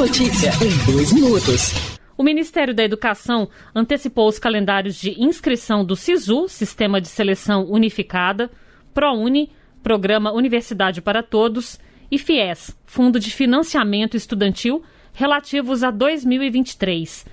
notícia em dois minutos. O Ministério da Educação antecipou os calendários de inscrição do SISU, Sistema de Seleção Unificada, ProUni, Programa Universidade para Todos, e FIES, Fundo de Financiamento Estudantil, relativos a 2023.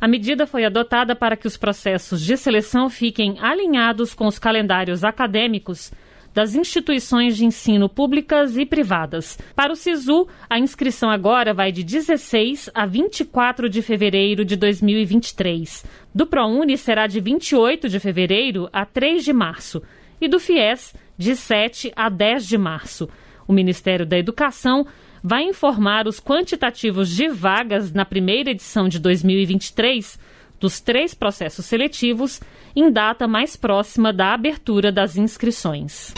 A medida foi adotada para que os processos de seleção fiquem alinhados com os calendários acadêmicos das instituições de ensino públicas e privadas. Para o SISU, a inscrição agora vai de 16 a 24 de fevereiro de 2023. Do ProUni será de 28 de fevereiro a 3 de março e do FIES de 7 a 10 de março. O Ministério da Educação vai informar os quantitativos de vagas na primeira edição de 2023 dos três processos seletivos em data mais próxima da abertura das inscrições.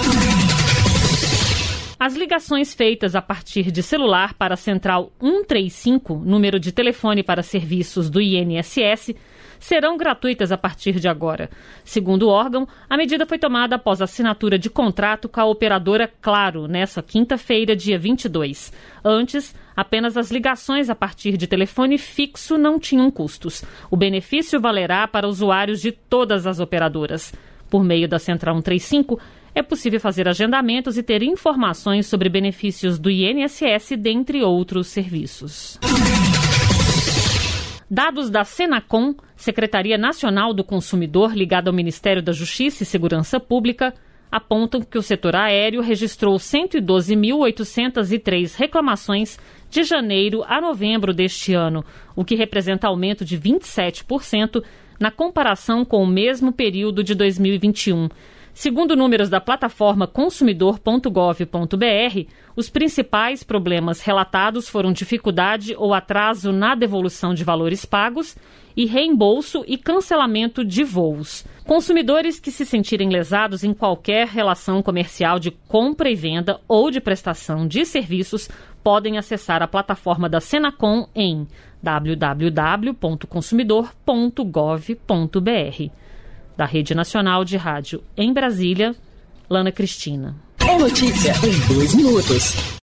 As ligações feitas a partir de celular para a Central 135, número de telefone para serviços do INSS, serão gratuitas a partir de agora. Segundo o órgão, a medida foi tomada após a assinatura de contrato com a operadora Claro, nessa quinta-feira, dia 22. Antes, apenas as ligações a partir de telefone fixo não tinham custos. O benefício valerá para usuários de todas as operadoras. Por meio da Central 135, é possível fazer agendamentos e ter informações sobre benefícios do INSS, dentre outros serviços. Dados da Senacom, Secretaria Nacional do Consumidor ligada ao Ministério da Justiça e Segurança Pública, apontam que o setor aéreo registrou 112.803 reclamações de janeiro a novembro deste ano, o que representa aumento de 27% na comparação com o mesmo período de 2021. Segundo números da plataforma consumidor.gov.br, os principais problemas relatados foram dificuldade ou atraso na devolução de valores pagos e reembolso e cancelamento de voos. Consumidores que se sentirem lesados em qualquer relação comercial de compra e venda ou de prestação de serviços podem acessar a plataforma da Senacom em www.consumidor.gov.br da Rede Nacional de Rádio em Brasília, Lana Cristina. É notícia em dois minutos.